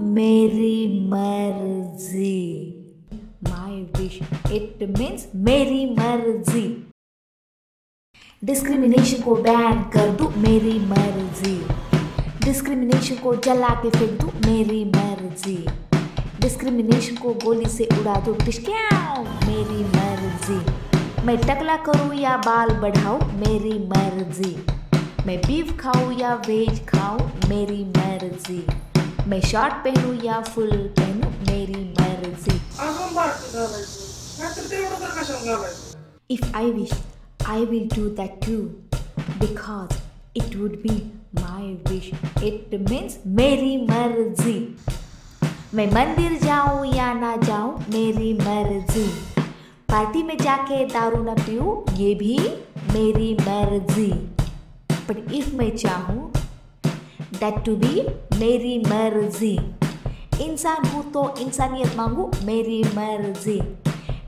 मेरी मर्ज़ी। माई wish it means मेरी मर्ज़ी। डिस्क्रिमिनेशन को बैन कर दू, मेरी मर्ज़ी। डिस्क्रिमिनेशन को जला के फेंक दू, मेरी मर्ज़ी। डिस्क्रिमिनेशन को गोली से उड़ा दो मेरी मर्ज़ी। मैं टकला करूँ या बाल बढ़ाऊँ, मेरी मर्ज़ी। मैं बीफ खाऊँ या वेज खाऊँ, मेरी मर्ज़ी। मैं शॉर्ट पहनूँ या फुल पहनूँ, मेरी मर्ज़ी if I wish I will do that too. Because it would be my wish. It means मेरी मर्ज़ी मैं मंदिर जाऊँ या ना जाऊँ, मेरी मर्ज़ी पार्टी में जाके दारू ना पीऊं, ये भी मेरी मर्ज़ी बट इफ़ मैं चाहूँ दैट टू बी मेरी मर्ज़ी इंसान हूँ तो इंसानियत मांगू मेरी मर्ज़ी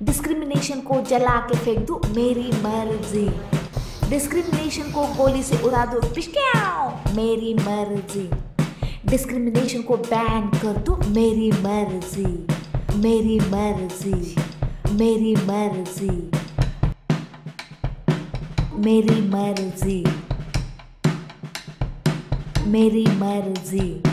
डिस्क्रिमिनेशन को जला के फेंक दूँ मेरी मर्ज़ी डिस्क्रिमिनेशन को गोली से उड़ा दो मेरी मर्ज़ी डिस्क्रिमिनेशन को बैन कर दो मेरी मर्ज़ी मेरी मर्ज़ी मेरी मर्ज़ी मेरी मर्ज़ी मेरी मर्ज़ी।